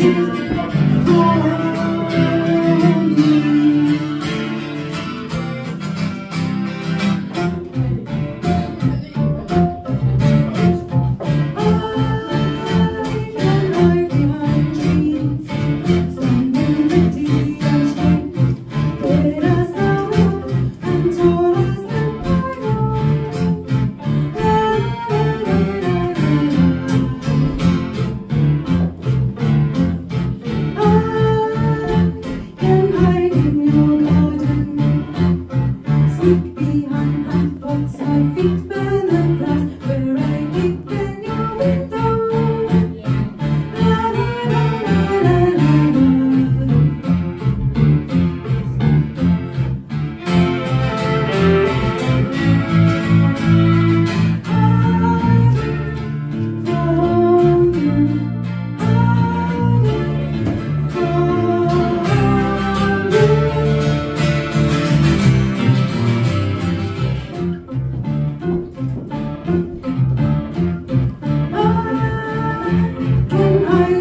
Thank behind and puts her feet below. I